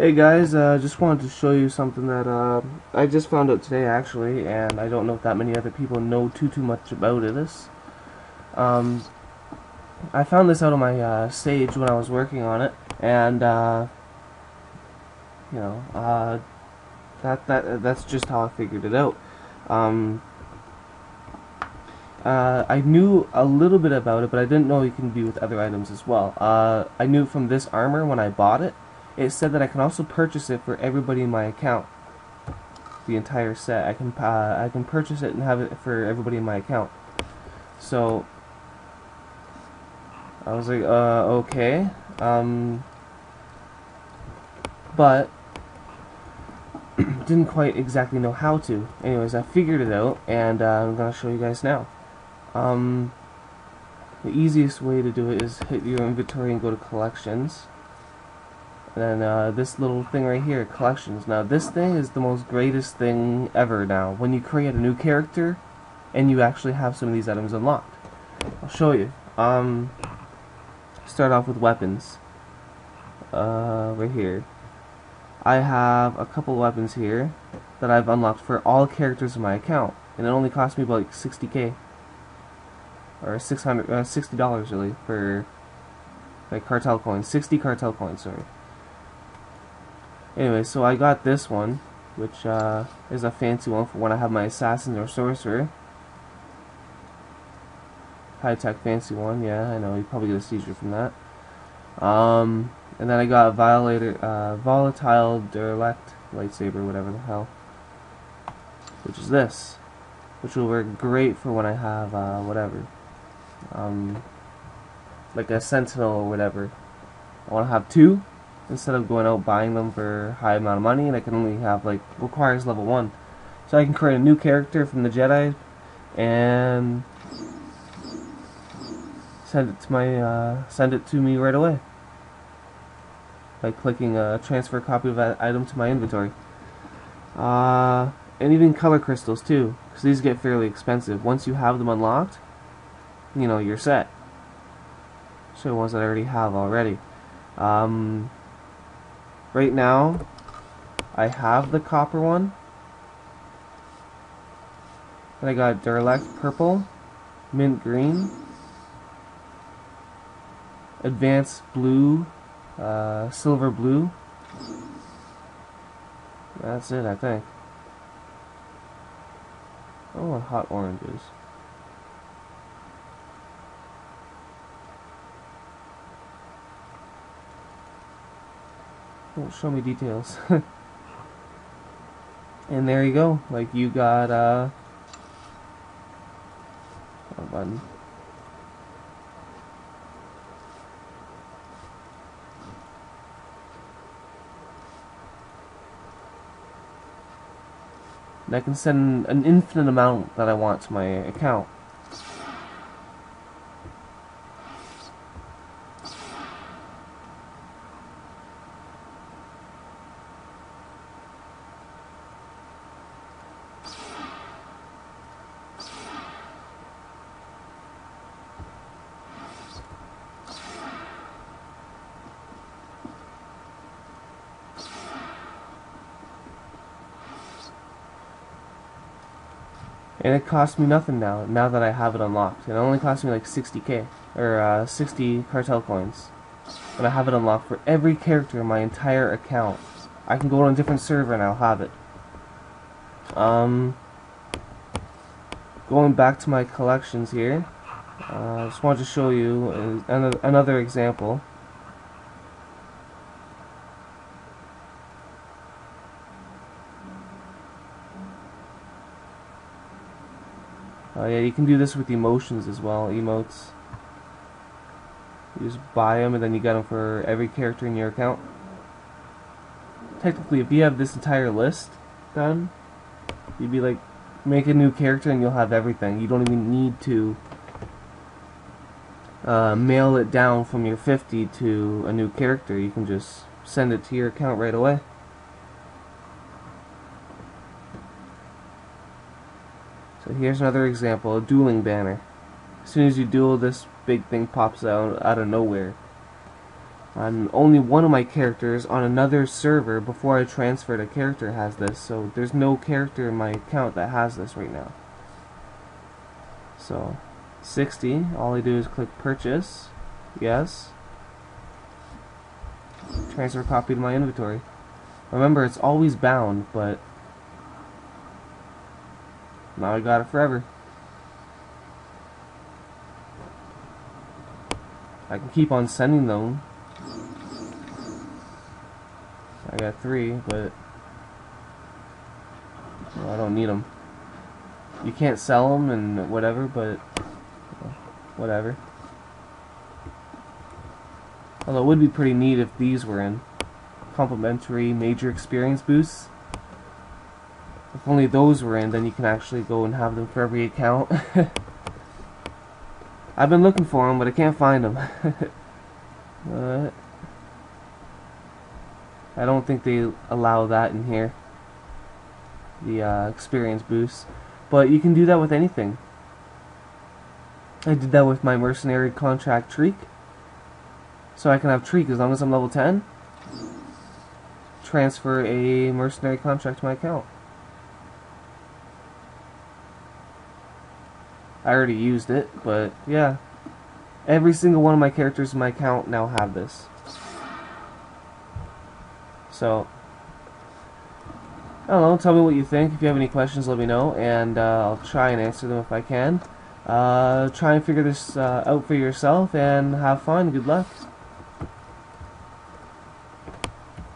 Hey guys, uh, just wanted to show you something that uh, I just found out today actually, and I don't know if that many other people know too too much about it. This, um, I found this out on my uh, stage when I was working on it, and uh, you know, uh, that that that's just how I figured it out. Um, uh, I knew a little bit about it, but I didn't know you can do with other items as well. Uh, I knew from this armor when I bought it it said that I can also purchase it for everybody in my account. The entire set. I can uh, I can purchase it and have it for everybody in my account. So I was like, uh, okay. Um, but didn't quite exactly know how to. Anyways, I figured it out, and uh, I'm gonna show you guys now. Um, the easiest way to do it is hit your inventory and go to collections. And then uh, this little thing right here, collections. Now this thing is the most greatest thing ever now. When you create a new character and you actually have some of these items unlocked. I'll show you. Um, start off with weapons. Uh, right here. I have a couple weapons here that I've unlocked for all characters in my account. And it only cost me about like 60k. Or 600 uh, $60 really for like cartel coins. 60 cartel coins, sorry. Anyway, so I got this one, which uh, is a fancy one for when I have my assassin or sorcerer. High-tech fancy one, yeah, I know, you probably get a seizure from that. Um, and then I got a violator, uh, volatile derelict lightsaber, whatever the hell. Which is this. Which will work great for when I have, uh, whatever. Um, like a sentinel or whatever. I want to have two, instead of going out buying them for high amount of money and I can only have like requires level 1 so I can create a new character from the Jedi and send it to my uh, send it to me right away by clicking a transfer copy of that item to my inventory. Uh, and even color crystals too because these get fairly expensive. Once you have them unlocked you know you're set. So ones that I already have already. Um, Right now, I have the copper one. And I got Derelict purple, mint green, advanced blue, uh, silver blue. That's it, I think. Oh, hot oranges. Show me details. and there you go. Like you got uh button. And I can send an infinite amount that I want to my account. And it costs me nothing now, now that I have it unlocked. It only costs me like 60k, or uh, 60 cartel coins. And I have it unlocked for every character in my entire account. I can go on a different server and I'll have it. Um, going back to my collections here, uh, I uh, just wanted to show you another example. Oh yeah, you can do this with emotions as well, emotes. You just buy them and then you get them for every character in your account. Technically, if you have this entire list done, you'd be like, make a new character and you'll have everything. You don't even need to uh, mail it down from your 50 to a new character. You can just send it to your account right away. So here's another example, a dueling banner. As soon as you duel, this big thing pops out out of nowhere. on only one of my characters on another server before I transferred a character has this. So there's no character in my account that has this right now. So 60, all I do is click purchase. Yes. Transfer copy to my inventory. Remember, it's always bound, but now I got it forever. I can keep on sending them I got three, but well, I don't need them. You can't sell them and whatever, but well, whatever. Although it would be pretty neat if these were in. Complimentary major experience boosts. If only those were in, then you can actually go and have them for every account. I've been looking for them, but I can't find them. uh, I don't think they allow that in here. The uh, experience boost. But you can do that with anything. I did that with my mercenary contract Treek. So I can have Treek as long as I'm level 10. Transfer a mercenary contract to my account. I already used it, but yeah. Every single one of my characters in my account now have this. So, I don't know, tell me what you think. If you have any questions, let me know, and uh, I'll try and answer them if I can. Uh, try and figure this uh, out for yourself, and have fun. Good luck.